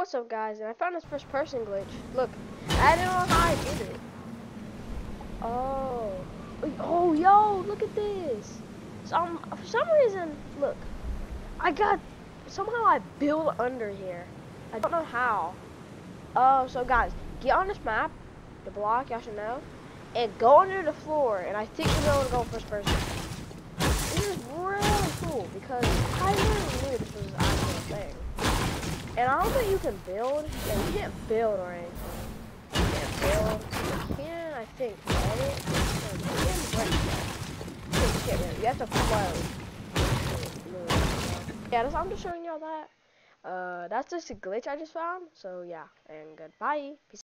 What's up guys, and I found this first person glitch. Look, I don't know how I did it. Oh. Oh, yo, look at this. For some reason, look, I got, somehow I built under here. I don't know how. Oh, so guys, get on this map, the block, y'all should know, and go under the floor, and I think we're going to go first person. This is really cool, because I And I don't think you can build. Yeah, you can't build or anything. You can't build. You can, I think, edit. You can break. You have to float. Yeah, that's, I'm just showing y'all that. Uh, that's just a glitch I just found. So yeah, and goodbye. Peace.